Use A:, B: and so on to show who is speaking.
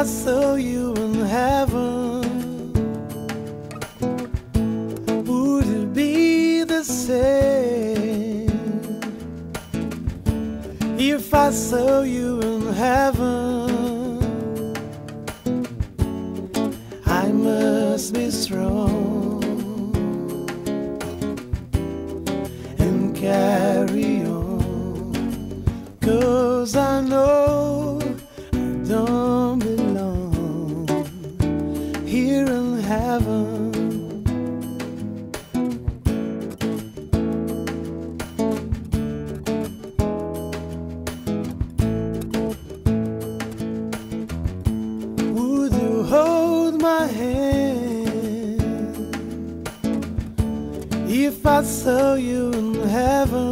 A: I saw you in heaven, would it be the same? If I saw you in heaven, I must be strong and carry on. Cause I know here in heaven. Would you hold my hand if I saw you in heaven?